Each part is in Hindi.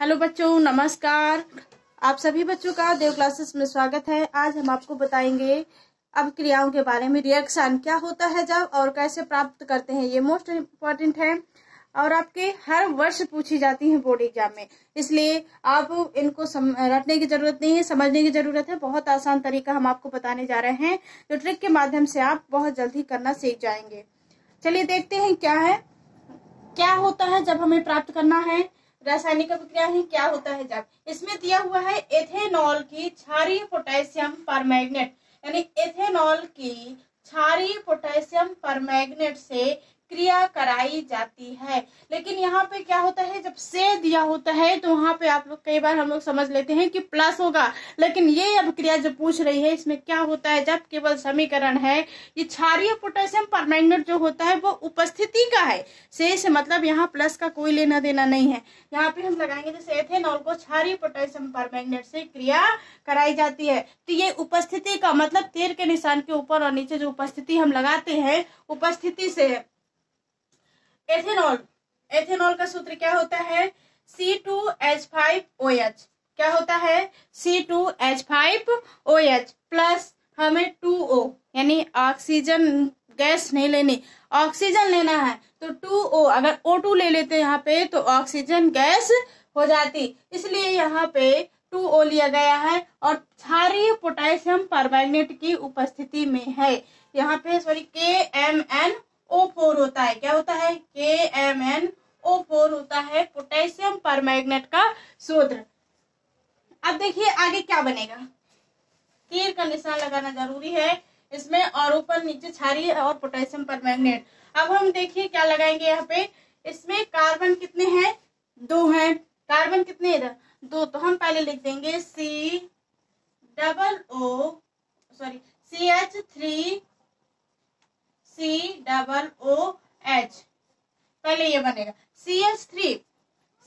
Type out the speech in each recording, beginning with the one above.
हेलो बच्चों, नमस्कार। आप सभी बच्चों का देव क्लासेस में स्वागत है। आज हम आपको बताएँगे अब क्रियाओं के बारे में रिएक्शन क्या होता है जब और कैसे प्राप्त करते हैं, ये मोस्ट इम्पोर्टेंट है। और आपके हर वर्ष पूछी जाती है बोर्ड एग्ज़ाम में। इसलिए आप इनको रटने की ज़रूरत नहीं है, समझने की ज़रूरत है। बहुत आसान तरीका हम आपको बताने जा रहे हैं। जो ट्रिक के माध्यम से आप बहुत जल्दी करना सीख जाएँगे। चलिए देखते हैं क्या है। क्या होता है जब हमें प्राप्त करना है? रासायनिक अभिक्रिया है क्या होता है जब इसमें दिया हुआ है एथेनॉल की क्षारीय पोटेशियम पर यानी एथेनॉल की क्षारीय पोटेशियम पर से क्रिया कराई जाती है। लेकिन यहाँ पे क्या होता है, जब से दिया होता है तो वहाँ पे आप लोग कई बार हम लोग समझ लेते हैं कि प्लस होगा। लेकिन ये अब क्रिया जो पूछ रही है, इसमें क्या होता है, जब केवल समीकरण है, ये क्षारीय पोटेशियम परमैग्नेट जो होता है, वो उपस्थिति का है। से मतलब यहाँ प्लस का कोई लेना देना नहीं है। यहाँ पे हम लगाएँगे, जैसे एथेनॉल को क्षारीय पोटेशियम परमैग्नेट से क्रिया कराई जाती है। तो ये उपस्थिति का मतलब तीर के निशान के ऊपर और नीचे जो उपस्थिति हम लगाते हैं, उपस्थिति से एथेनॉल। एथेनॉल का सूत्र क्या होता है? C two H five O H क्या होता है? C two H five O H plus हमें टू ओ यानी ऑक्सीजन गैस नहीं लेनी। ऑक्सीजन लेना है तो टू ओ अगर ओ टू ले लेते यहाँ पे तो ऑक्सीजन गैस हो जाती। इसलिए यहाँ पे टू ओ लिया गया है, और क्षारीय पोटेशियम परमैग्नेट की उपस्थिति में है। यहाँ पे सॉरी के एम एन ओ फोर होता है। क्या होता है? के एम एन ओ फोर होता है पोटेशियम पर मैग्नेट का सूत्र अब देखिए आगे क्या बनेगा। तीर का निशान लगाना ज़रूरी है। इसमें और ऊपर नीचे क्षारीय और पोटेशियम पर मैग्नेट अब हम देखिए क्या लगाएँगे यहाँ पे। इसमें कार्बन कितने हैं? दो हैं। कार्बन कितने इधर दो। तो हम पहले लिख देंगे C double O sorry C H three C double O H पहले ये बनेगा। C H three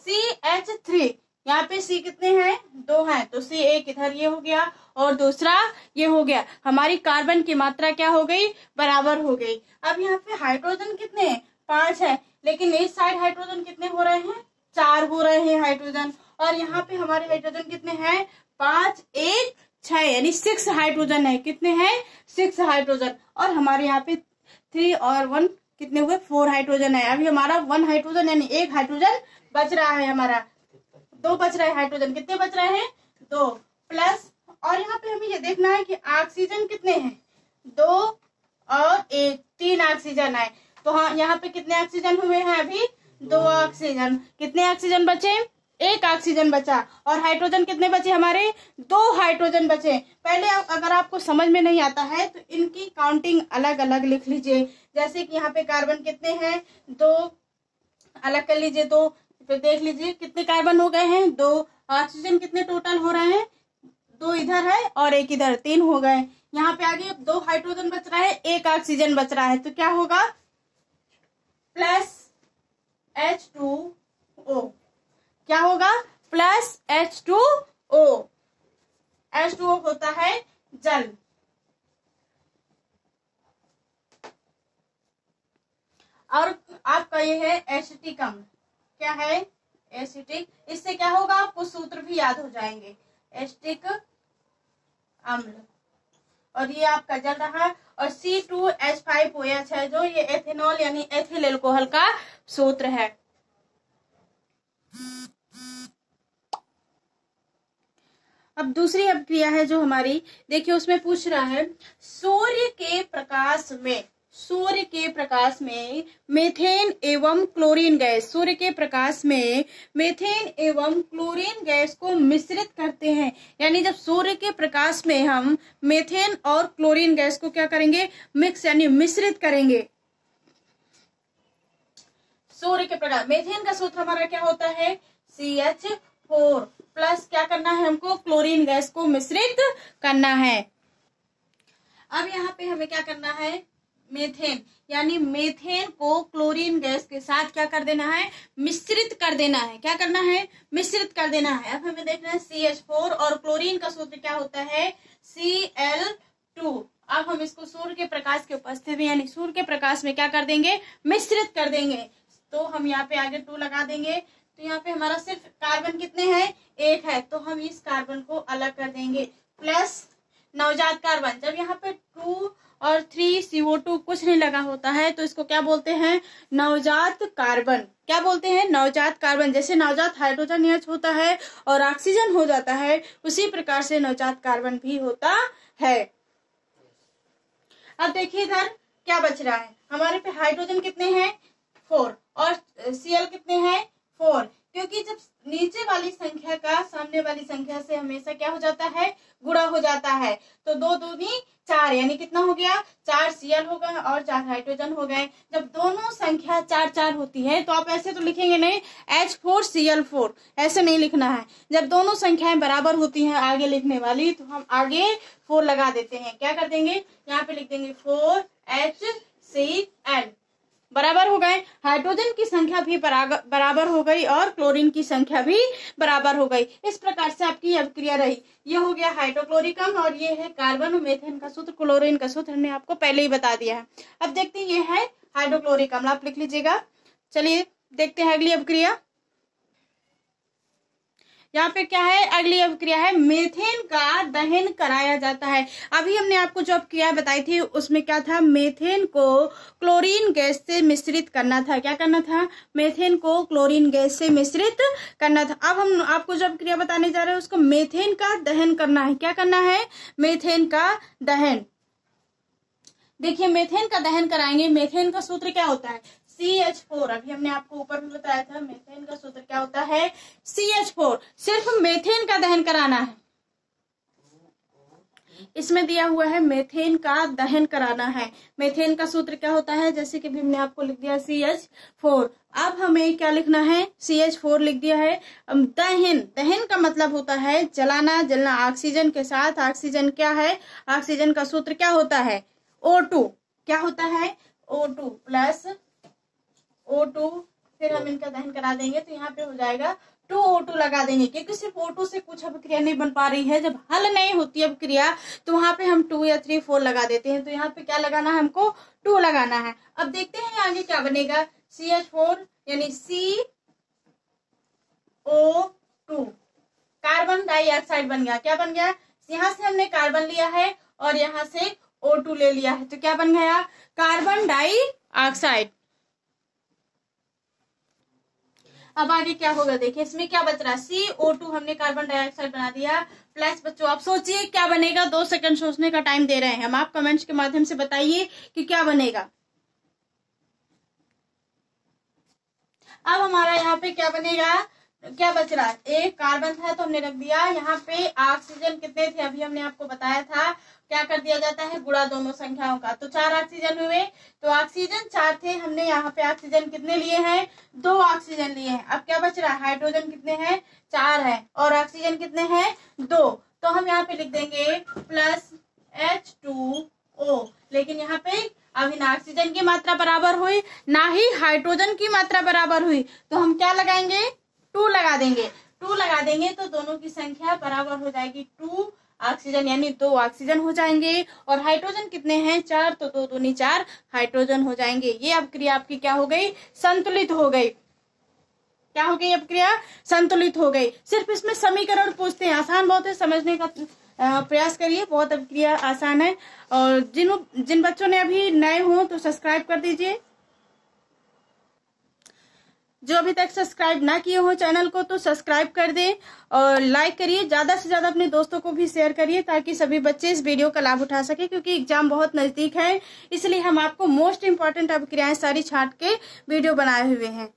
C H three यहाँ पे सी कितने हैं? दो हैं। तो सी एक इधर ये हो गया और दूसरा ये हो गया। हमारी कार्बन की मात्रा क्या हो गई? बराबर हो गई। अब यहाँ पे हाइड्रोजन कितने हैं? पाँच है। लेकिन इस साइड हाइड्रोजन कितने हो रहे हैं? चार हो रहे हैं हाइड्रोजन और यहाँ पे हमारे हाइड्रोजन कितने हैं? पाँच, एक, छह, यानी सिक्स हाइड्रोजन है। कितने हैं? सिक्स हाइड्रोजन और हमारे यहाँ पे थ्री और वन कितने हुए? फोर हाइड्रोजन है। अभी हमारा वन हाइड्रोजन यानी एक हाइड्रोजन बच रहा है हमारा। दो बच रहे हाइड्रोजन कितने बच रहे हैं? दो। प्लस और यहाँ पे हमें ये देखना है कि ऑक्सीजन कितने हैं? दो और एक। तीन ऑक्सीजन है तो हाँ यहाँ पे कितने ऑक्सीजन हुए हैं अभी? दो ऑक्सीजन कितने ऑक्सीजन बचे? एक ऑक्सीजन बचा। और हाइड्रोजन कितने बचे हमारे? दो हाइड्रोजन बचे। पहले अगर आपको समझ में नहीं आता है तो इनकी काउंटिंग अलग अलग लिख लीजिए। जैसे कि यहाँ पे कार्बन कितने हैं? दो, अलग कर लीजिए दो। फिर देख लीजिए कितने कार्बन हो गए हैं? दो। ऑक्सीजन कितने टोटल हो रहे हैं? दो इधर है और एक इधर, तीन हो गए। यहाँ पे आगे दो हाइड्रोजन बच रहा है, एक ऑक्सीजन बच रहा है। तो क्या होगा? प्लस एच टू ओ क्या होगा? Plus H two O H two O होता है जल। और आपका ये है एसिटिक अम्ल क्या है? एसिटिक इससे क्या होगा? आपको सूत्र भी याद हो जाएँगे। एसिटिक अम्ल। और ये आपका जल रहा। और C two H five O H है जो ये एथेनॉल यानी एथिल एल्कोहल का सूत्र है। अब दूसरी अभिक्रिया है जो हमारी, देखिए उसमें पूछ रहा है, सूर्य के प्रकाश में, सूर्य के प्रकाश में मेथेन एवं क्लोरीन गैस, सूर्य के प्रकाश में मेथेन एवं क्लोरीन गैस को मिश्रित करते हैं। यानी जब सूर्य के प्रकाश में हम मेथेन और क्लोरीन गैस को क्या करेंगे? मिक्स यानी मिश्रित करेंगे। सूर्य के प्रकाश मेथेन का सूत्र हमारा क्या होता है? सी एच फोर प्लस क्या करना है हमको? क्लोरीन गैस को मिश्रित करना है। अब यहाँ पे हमें क्या करना है? मेथेन यानी मेथेन को क्लोरीन गैस के साथ क्या कर देना है? मिश्रित कर देना है। क्या करना है? मिश्रित कर देना है। अब हमें देखना है सी एच फोर और क्लोरीन का सूत्र क्या होता है? सी एल टू अब हम इसको सूर्य के प्रकाश के उपस्थिति में, यानी सूर्य के प्रकाश में क्या कर देंगे? मिश्रित कर देंगे। तो हम यहाँ पे आगे टू लगा देंगे। तो यहाँ पे हमारा सिर्फ़ कार्बन कितने हैं? एक है। तो हम इस कार्बन को अलग कर देंगे। प्लस नवजात कार्बन। जब यहाँ पे टू और थ्री सीओ टू कुछ नहीं लगा होता है तो इसको क्या बोलते हैं? नवजात कार्बन। क्या बोलते हैं? नवजात कार्बन। जैसे नवजात हाइड्रोजन एच होता है और ऑक्सीजन हो जाता है, उसी प्रकार से नवजात कार्बन भी होता है। अब देखिए इधर क्या बच रहा है। हमारे पे हाइड्रोजन कितने हैं? फोर और सीएल कितने हैं? फोर, क्योंकि जब नीचे वाली संख्या का, सामने वाली संख्या से हमेशा क्या हो जाता है? गुणा हो जाता है। तो दो दूनी चार, यानी कितना हो गया? चार सीएल हो गए और चार हाइड्रोजन हो गए। जब दोनों संख्या चार चार होती है तो आप ऐसे तो लिखेंगे नहीं H four C L four, ऐसे नहीं लिखना है। जब दोनों संख्याएँ बराबर होती हैं आगे लिखने वाली तो हम आगे फोर लगा देते हैं। क्या कर देंगे? यहाँ पे लिख देंगे फोर एच सी एल बराबर हो गए। हाइड्रोजन की संख्या भी बराबर हो गई और क्लोरीन की संख्या भी बराबर हो गई। इस प्रकार से आपकी अभिक्रिया रही। ये हो गया हाइड्रोक्लोरिकम और ये है कार्बन और मेथेन का सूत्र। क्लोरीन का सूत्र हमने आपको पहले ही बता दिया है। अब देखते हैं ये है हाइड्रोक्लोरिकम। आप लिख लीजिएगा। चलिए देखते हैं अगली अभिक्रिया यहाँ पे क्या है? अगली अभिक्रिया है, मेथेन का दहन कराया जाता है। अभी हमने आपको जो अभिक्रिया बताई थी, उसमें क्या था? मेथेन को क्लोरीन गैस से मिश्रित करना था। क्या करना था? मेथेन को क्लोरीन गैस से मिश्रित करना था। अब हम आपको जो अभिक्रिया बताने जा रहे हैं, उसको मेथेन का दहन करना है। क्या करना है? मेथेन का दहन। देखिए, मेथेन का दहन कराएँगे। मेथेन का सूत्र क्या होता है? सी एच फोर अभी हमने आपको ऊपर भी बताया था मेथेन का सूत्र क्या होता है? सी एच फोर सिर्फ़ मेथेन का दहन कराना है। इसमें दिया हुआ है मेथेन का दहन कराना है। मेथेन का सूत्र क्या होता है? जैसे कि हमने आपको लिख दिया सी एच फोर अब हमें क्या लिखना है? सी एच फोर लिख दिया है। दहन। दहन का मतलब होता है जलाना, जलना। ऑक्सीजन के साथ ऑक्सीजन क्या है? ऑक्सीजन का सूत्र क्या होता है? ओ टू क्या होता है? O two plus O two फिर हम इनका दहन करा देंगे तो यहाँ पे हो जाएगा टू ओ टू लगा देंगे क्योंकि सिर्फ़ ओ टू से कुछ अभिक्रिया नहीं बन पा रही है। जब हल नहीं होती अभिक्रिया तो वहाँ पे हम टू या थ्री फोर लगा देते हैं। तो यहाँ पे क्या लगाना है हमको? टू लगाना है। अब देखते हैं आगे क्या बनेगा। सी एच फोर यानी C O two carbon dioxide बन गया। क्या बन गया? यहाँ से हमने कार्बन लिया है और यहाँ से ओ टू ले लिया है। तो क्या बन गया? कार्बन डाइऑक्साइड अब आगे क्या होगा? देखिए, इसमें क्या बच रहा है? सी ओ टू हमने कार्बन डाइऑक्साइड बना दिया। प्लस बच्चों, आप सोचिए क्या बनेगा। दो सेकंड सोचने का टाइम दे रहे हैं हम। आप कमेंट्स के माध्यम से बताइए कि क्या बनेगा। अब हमारा यहाँ पे क्या बनेगा? क्या बच रहा है? एक कार्बन था तो हमने रख दिया। यहाँ पे ऑक्सीजन कितने थे अभी हमने आपको बताया था। क्या कर दिया जाता है? गुड़ा दोनों संख्याओं का। तो चार ऑक्सीजन हुए। तो ऑक्सीजन चार थे। हमने यहाँ पे ऑक्सीजन कितने लिए हैं? दो ऑक्सीजन लिए हैं। अब क्या बच रहा है? हाइड्रोजन कितने हैं? चार है। और ऑक्सीजन कितने हैं? दो। तो हम यहाँ पे लिख देंगे प्लस एच टू ओ लेकिन यहाँ पे अभी ना ऑक्सीजन की मात्रा बराबर हुई, ना ही हाइड्रोजन की मात्रा बराबर हुई। तो हम क्या लगाएँगे? टू लगा देंगे। टू लगा देंगे तो दोनों की संख्या बराबर हो जाएगी टू ऑक्सीजन, यानी दो ऑक्सीजन हो जाएँगे। और हाइड्रोजन कितने हैं? चार तो दो दूनी चार, हाइड्रोजन हो जाएँगे। ये अब क्रिया आपकी क्या हो गई? संतुलित हो गई। क्या हो गई अब क्रिया? संतुलित हो गई। सिर्फ़ इसमें समीकरण पूछते हैं। आसान बहुत है, समझने का प्रयास करिए। बहुत अब क्रिया आसान है। और जिन जिन बच्चों ने अभी नए हो तो सब्सक्राइब कर दीजिए। जो अभी तक सब्सक्राइब ना किए हो चैनल को तो सब्सक्राइब कर दें और लाइक करिए, ज़्यादा से ज़्यादा अपने दोस्तों को भी शेयर करिए ताकि सभी बच्चे इस वीडियो का लाभ उठा सके, क्योंकि एग्ज़ाम बहुत नज़दीक है। इसलिए हम आपको मोस्ट इम्पोर्टेंट अभिक्रियाएँ सारी छाट के वीडियो बनाए हुए हैं।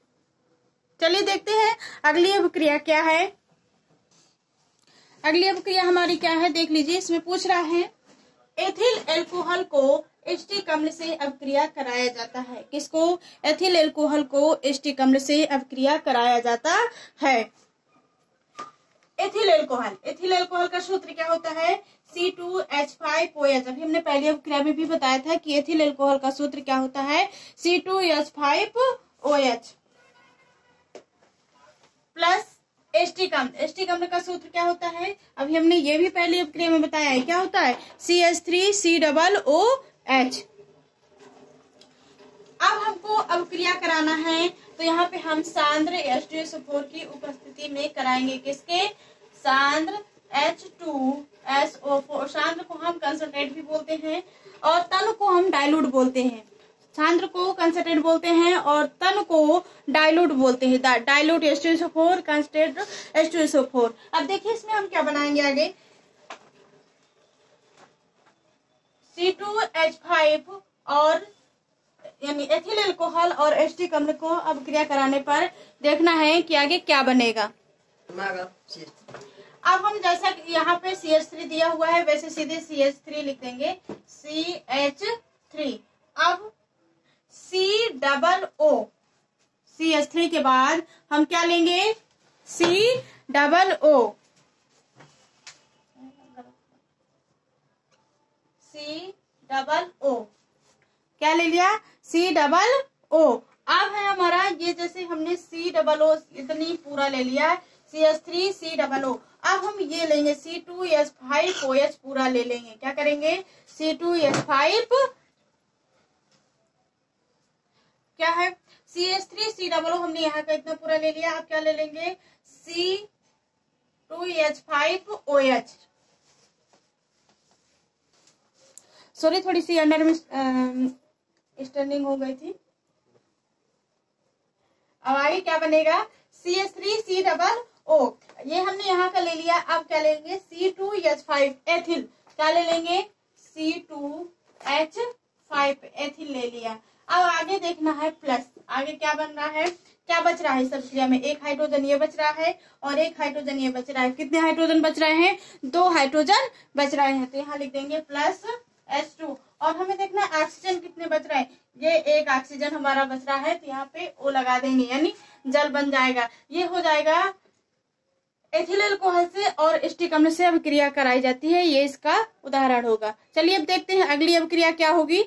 चलिए देखते हैं अगली अभिक्रिया क्या है। अगली अभिक्रिया हमारी क्या है, देख लीजिए, इसमें पूछ रहा है एथिल एल्कोहल को एस्टिक अम्ल से अवक्रिया कराया जाता है। किसको? एथिल एल्कोहल को एस्टिक अम्ल से अभिक्रिया कराया जाता है। Ethyl alcohol. एथिल एल्कोहल का सूत्र क्या होता है? C two H five O H अभी हमने पहली अभिक्रिया में भी बताया था कि एथिल एल्कोहल का सूत्र क्या होता है? C two H five O H plus acetic अम्ल एस्टिक अम्ल का सूत्र क्या होता है? अभी हमने ये भी पहली अभिक्रिया में बताया है। क्या होता है? C H three C double O H अब हमको अभिक्रिया कराना है तो यहाँ पे हम सांद्र एच टू एस फोर की उपस्थिति में कराएँगे किसके? सांद्र H two S O four सांद्र को हम कंसनट्रेट भी बोलते हैं, और तन को हम डाइल्यूट बोलते हैं। सांद्र को कंसनट्रेट बोलते हैं, और तन को डाइल्यूट बोलते हैं। Dilute H two S four concentrate H two S four अब देखिए इसमें हम क्या बनाएँगे आगे? सी टू एच फाइव और, यानी एथिल एल्कोहल और एस्टिक अम्ल को अब क्रिया कराने पर देखना है कि आगे क्या बनेगा। अब हम जैसा यहाँ पे सी एच थ्री दिया हुआ है, वैसे सीधे सी एच थ्री लिख देंगे सी एच थ्री अब C double O C H three के बाद हम क्या लेंगे? C double O C double O. क्या ले लिया? C double O. अब है हमारा ये जैसे हमने सी डबल ओ इतनी पूरा ले लिया है। C S three C double O अब हम ये लेंगे C two S five O H पूरा ले लेंगे। क्या करेंगे? सी टू एस फाइव क्या है? C S three C double O हमने यहाँ का इतना पूरा ले लिया। अब क्या ले लेंगे? C two H five O H sorry थोड़ी सी अंडर में स्टर्निंग हो गई थी। अब आगे क्या बनेगा? C S three C double O ये हमने यहाँ का ले लिया, अब क्या लेंगे? C two H five ethyl क्या ले लेंगे? C two H five ethyl ले लिया। अब आगे देखना है प्लस आगे क्या बन रहा है? क्या बच रहा है सब क्रिया में? एक हाइड्रोजन ये बच रहा है और एक हाइड्रोजन ये बच रहा है। कितने हाइड्रोजन बच रहे हैं? दो हाइड्रोजन बच रहे हैं। तो यहाँ लिख देंगे प्लस एच टू और हमें देखना है ऑक्सीजन कितने बच रहे हैं। ये एक ऑक्सीजन हमारा बच रहा है तो यहाँ पे ओ लगा देंगे, यानी जल बन जाएगा। ये हो जाएगा एथिल एल्कोहल से और स्टिक अम्ल से अब क्रिया कराई जाती है, ये इसका उदाहरण होगा। चलिए अब देखते हैं अगली अब क्रिया क्या होगी।